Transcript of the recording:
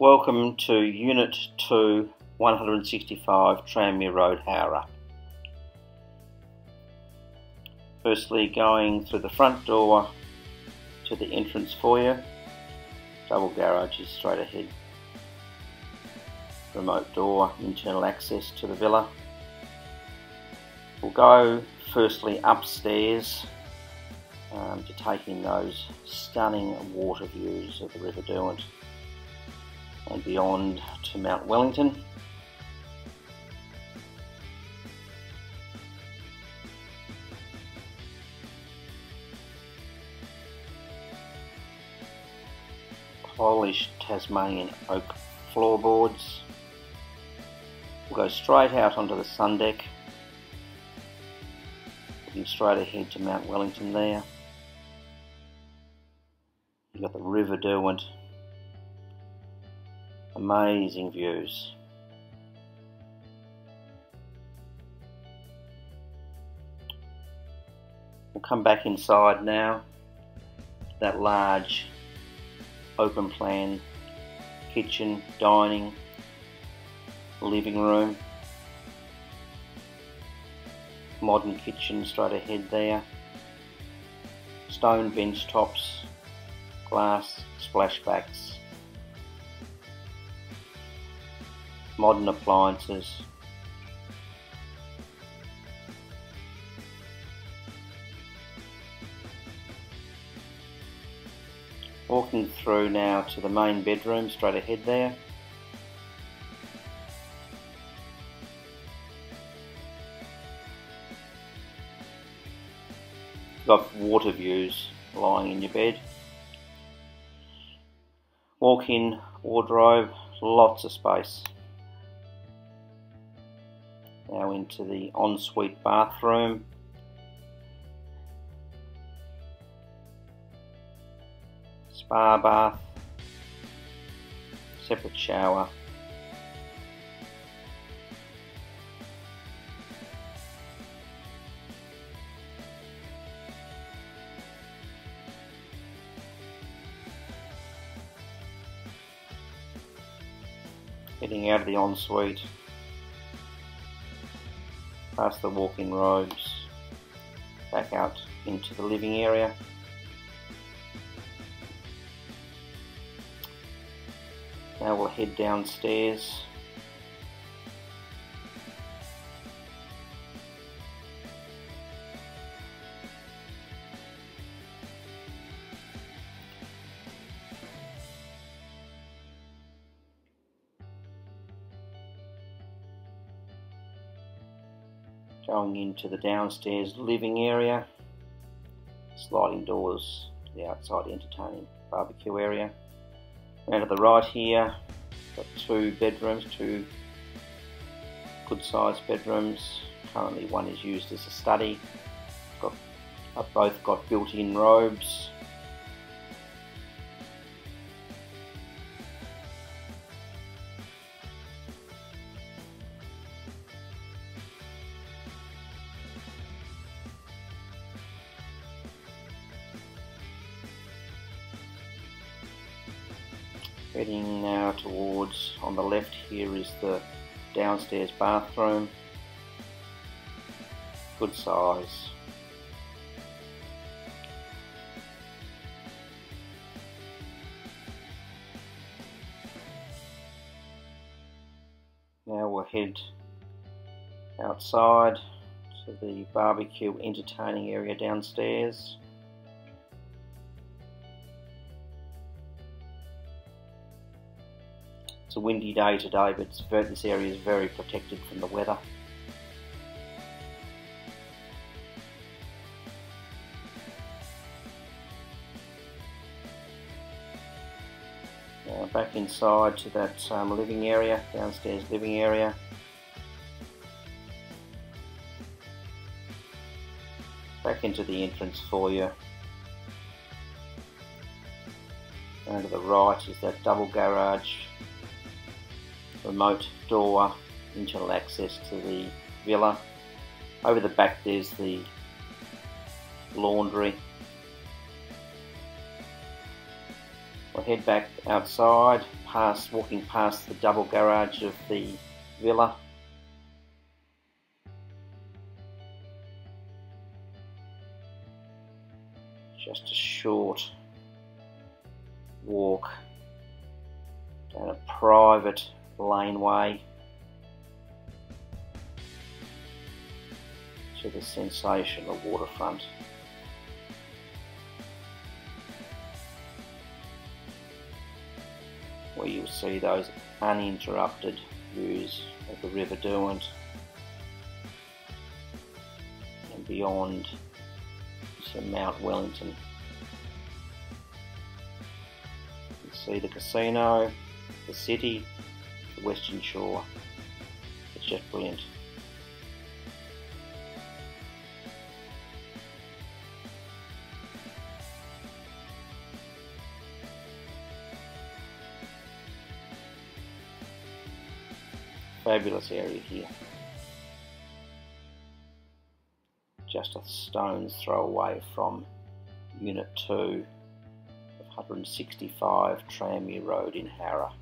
Welcome to Unit 2, 165 Tranmere Road, Howrah. Firstly, going through the front door to the entrance foyer. Double garage is straight ahead. Remote door, internal access to the villa. We'll go firstly upstairs um, to take in those stunning water views of the River Derwent and beyond to Mount Wellington. Polished Tasmanian oak floorboards. We'll go straight out onto the sun deck, looking straight ahead to Mount Wellington there. You've got the River Derwent Amazing views. We'll come back inside now. That large open plan kitchen, dining, living room. Modern kitchen straight ahead there. Stone bench tops, glass splashbacks modern appliances. Walking through now to the main bedroom straight ahead there. Got water views lying in your bed. Walk-in wardrobe, lots of space. Now into the ensuite bathroom. Spa bath. Separate shower. Getting out of the ensuite past the walk-in robes, back out into the living area. Now we'll head downstairs going into the downstairs living area, sliding doors to the outside entertaining barbecue area. Now to the right here, got two bedrooms, two good sized bedrooms. Currently one is used as a study. Got, both got built-in robes Heading now towards, on the left here is the downstairs bathroom. Good size. Now we'll head outside to the barbecue entertaining area downstairs. A windy day today, but this area is very protected from the weather. Now back inside to that um, living area, downstairs living area. Back into the entrance foyer. And to the right is that double garage remote door, internal access to the villa. Over the back there's the laundry. We'll head back outside past, walking past the double garage of the villa. Just a short walk down a private laneway to the sensational waterfront. where you'll see those uninterrupted views of the River Derwent and beyond to Mount Wellington. You can see the casino, the city, Western Shore. It's just brilliant. Fabulous area here. Just a stone's throw away from Unit 2 of 165 Tranmere Road in Howrah.